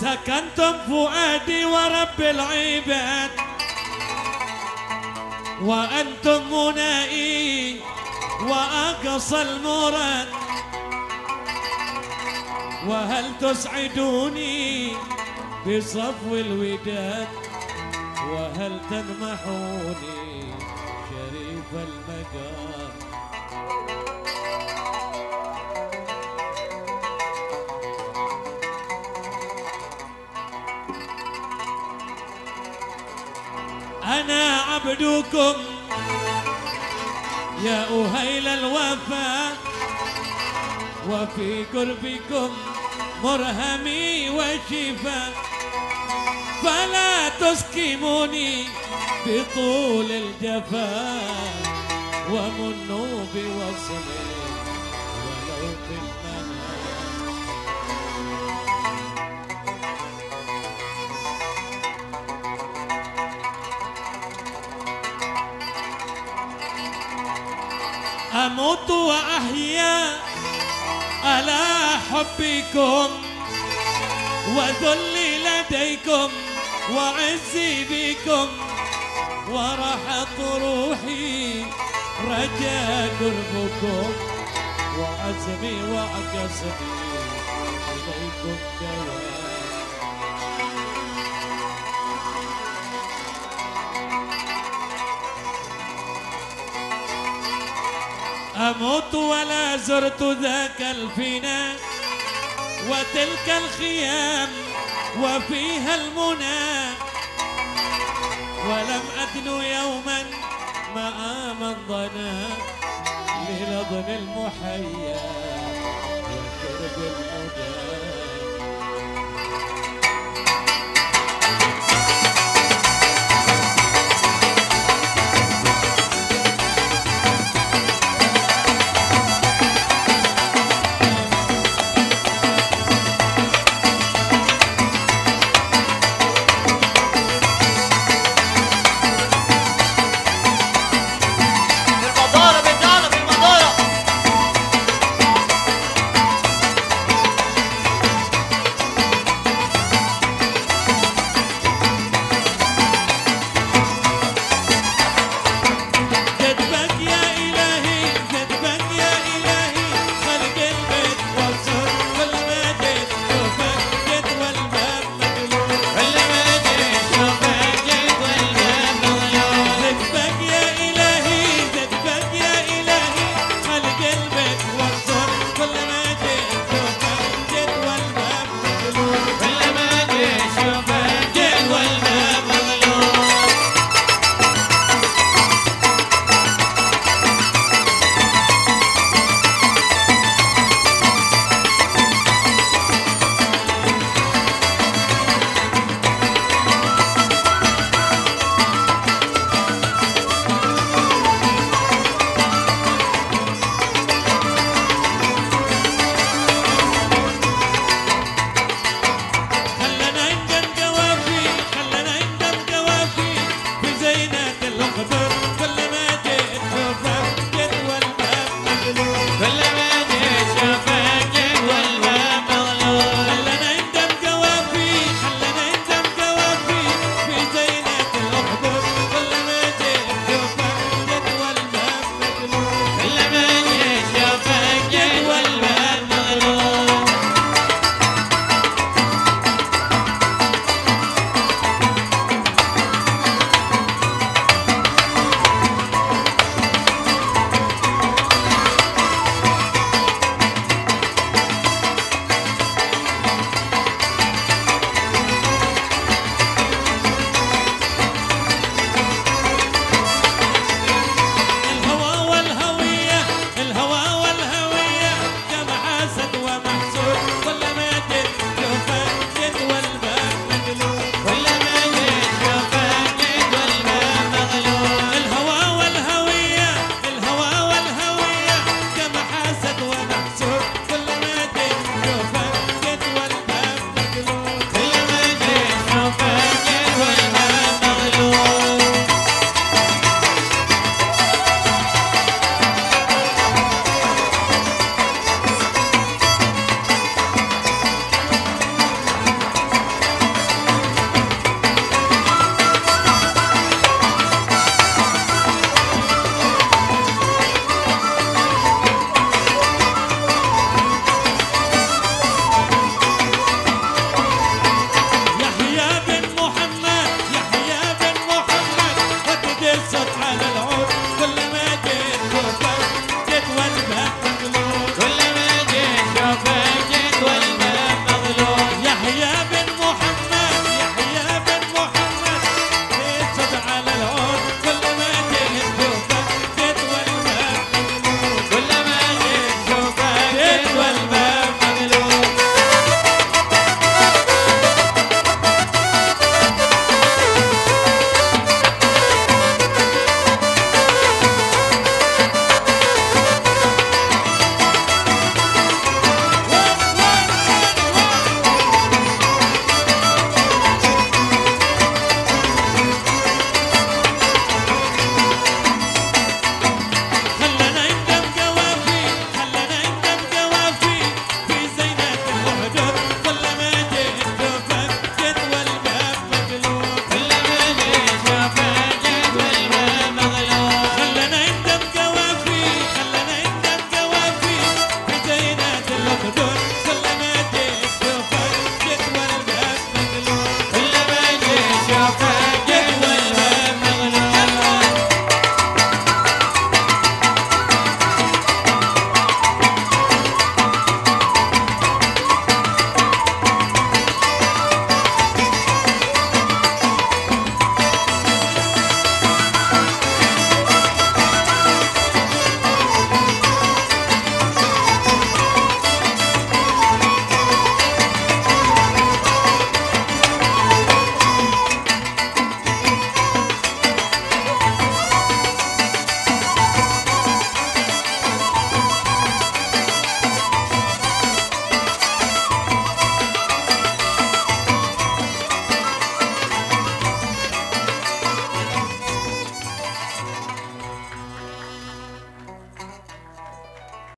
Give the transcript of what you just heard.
سكنتم فؤادي ورب العباد. وأنتم منائي وأقصى المراد. وهل تسعدوني بصفو الوداد؟ وهل تنمحوني شريف المقام أنا عبدكم يا أهيل الوفا وفي قربكم مرهمي وشفا فلا تسكموني بطول الجفا ومنوا بوصلي أموت وأحيا على حبكم وذلي لديكم وعزي بكم ورحت روحي رجا قربكم وعزمي وعقصدي إليكم دوام أموت ولا زرت ذاك الفناء وتلك الخيام وفيها المنى ولم أدن يوما مع من ضنا للظن المحيا وشرب المدى. دست على العود